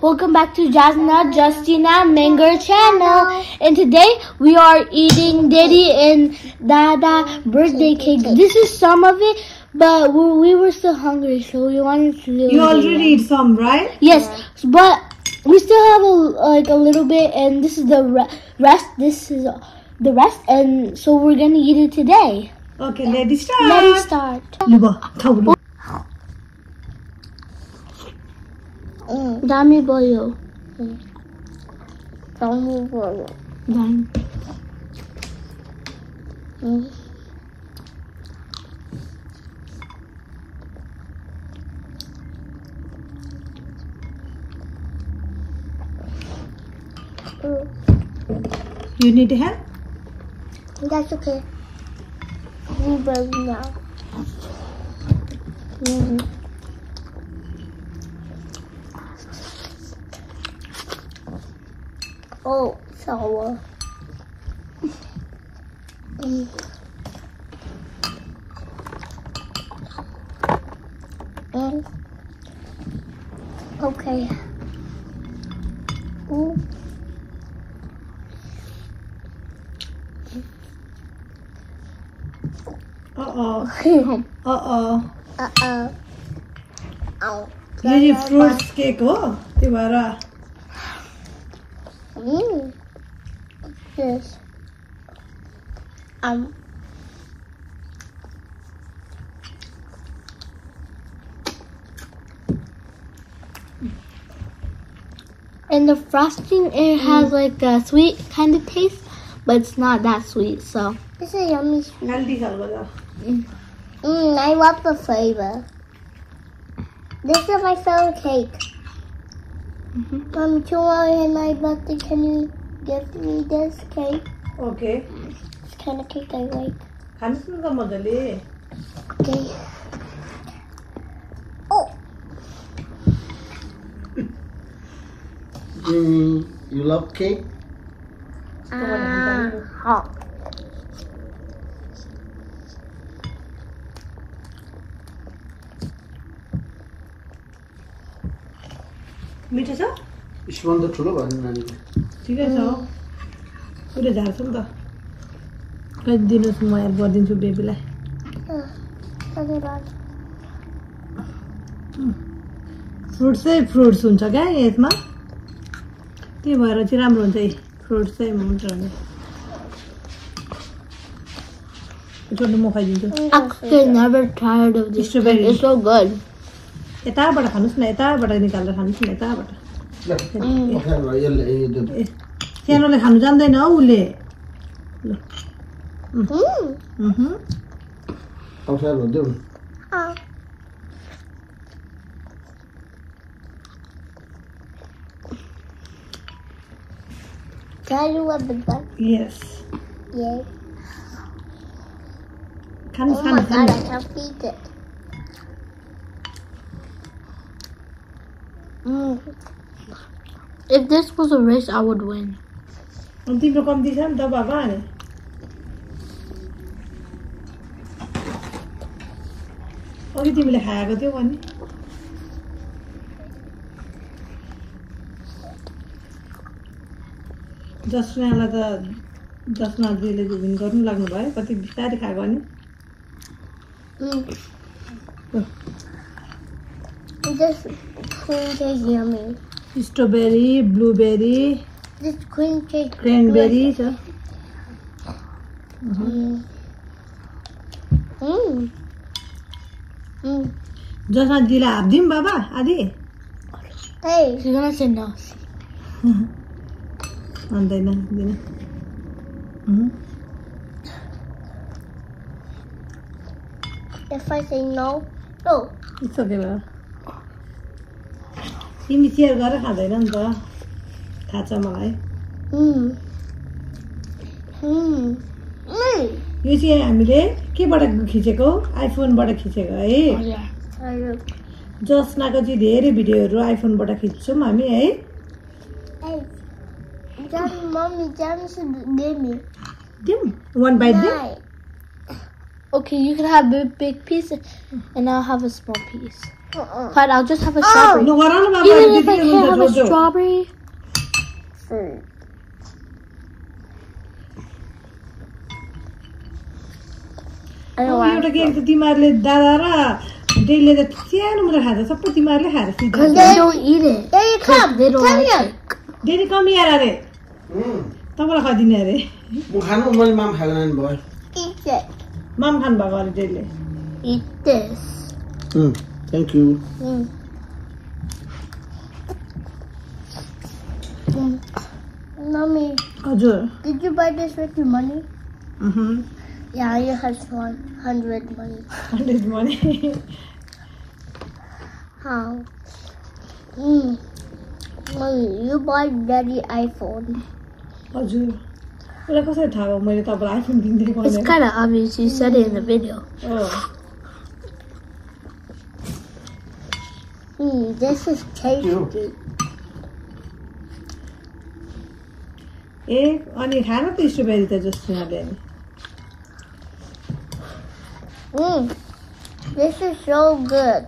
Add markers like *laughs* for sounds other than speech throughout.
welcome back to Jasna Jastina Mangar channel. And today we are eating Diddy and Dada birthday cake. This is some of it, but we we were still hungry, so we wanted to You already eat some, right? Yes, but we still have a, like a little bit, and this is the re- rest. This is uh, the rest, and so we're gonna eat it today. Okay, let's start. Let's start. Mm. Dami boyo. Mm. Boyo. Dami. Mm. You need help? That's okay. We both now. Mm -hmm. Oh, sour. Mm. Mm. Okay. Ooh. Uh-oh. Uh-oh. Uh-oh. Oh. यो चाहिँ fruits cake हो त्यो भएर Yes. Um. And the frosting, it has mm. like a sweet kind of taste, but it's not that sweet, so. This is yummy sweet. Mm. Mm, I love the flavor. This is my favorite cake. Mm -hmm. Um, and my birthday, can you give me this cake? Okay. It's kind of cake I like. 간 쓰는 거 모델이. Okay. Oh. you you love cake? Uh, hot. मिठो छ spoon त ठुलो भयो नि नानीको ठिकै छ उसले झार्छ नि त खै दिनुहोस् म हेल्प गरिदिन्छु बेबीलाई. फ्रुट्स चाहिँ फ्रुट्स हुन्छ क्या यसमा त्यही भएर चाहिँ राम्रो हुन्छ है फ्रुट्स चाहिँ हुन्छ भने छोड्नु म खाइदिन्छु Actually, यताबाट खानुहोस् न यताबाट निकालेर खानुहोस् न यताबाट। सानोले खानु जान्दैन हौ उसले। Yes. Yes. Can. Mm. If this was a race, I would win. नि त बाबा अनि अघि तिमीले खाएको थियौ अनि जसनालाई त जसना दिदीले भिन गर्नु लाग्नु भयो कति बिस्तारै खाएको Mm. This queen cake yummy. Strawberry blueberry This queen cake. Cranberry छ Mm. Mm. Mm. जसमा दिदीलाई हापिदिउँ बाबा आदि Hey. She's gonna say no. भन्दैन दिन उहुँ। If I say no, no. It's okay बाबा तिमी चेयर गरेर खाँदैन नि त। थाहा छ मलाई। यो चाहिँ हामीले केबाट खिचेको? आइफोनबाट खिचेको है। जसनाको चाहिँ धेरै भिडियोहरू आइफोनबाट खिच्छौँ हामी है। Okay you can have piece and I have a small piece Uh -uh. But I'll just have a strawberry. Oh, No, what about Even if I can't have a strawberry. I don't want to give the Dimarle Because they don't eat it. There you come. They don't come Here like it. Daddy, come here. طبعا خادين هذي مخان أمال مام حلان بار Eat it. مام خان بقى دلي Eat this. Mm. Thank you. Mm. Mm. Mommy. Roger. Did you buy this with your money? Mm-hmm. Yeah, you have one hundred money. *laughs* Hundred money. How? Mm. Mommy, you buy daddy iPhone. Roger. It's kind of obvious. You said it in the video. Oh. Mm, this is tasty. ए अनि खान त strawberry त जस्टिनाले नि Mm, this is so good.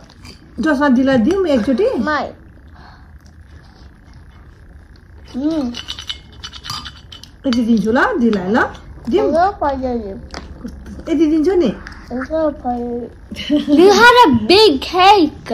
जसमा दिला दिउँ एकचोटि Mine. Mm, यति दिन्छु ल दिलाई ल I'm दिउँ gonna play you. यति दिन्छु नि I'm gonna play you. You had a big cake.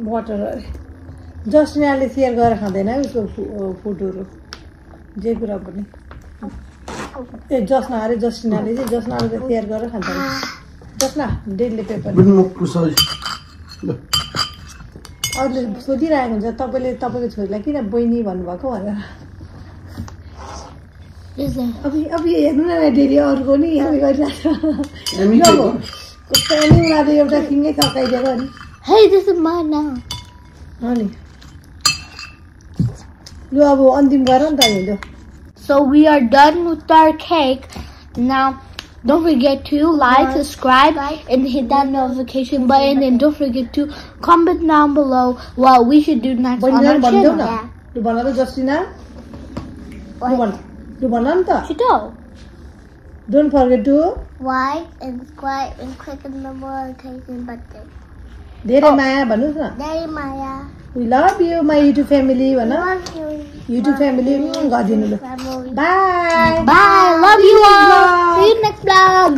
Water अरे जस्टिनाले सेयर गरेर खाँदैन है उसको फुडहरू जे कुरा पनि ए जसना अरे जस्टिनाले चाहिँ जसनाले त सेयर गरेर खान्छ जसना डेली पेपर अरूले सोधिरहेको हुन्छ तपाईँले तपाईँको छोरीलाई किन बहिनी भन्नुभएको भनेर? अब अब हेर्नु न डेली अरूको नि हामी गरिरहेको छ उनीहरूले एउटा सिङ्गै सकाइदिएको नि Hey, this is mine now. Honey. So we are done with our cake. Now, don't forget to like, subscribe, and hit that notification button. And don't forget to comment down below what we should do next on our channel. Do you want to just see now? What? Do you want to? Don't forget to like and subscribe and click on the notification button. धेरै माया भन्नुहोस् न। We love you my YouTube family भन। YouTube family mm, गरिदिनु ल। By by लभ यु next blog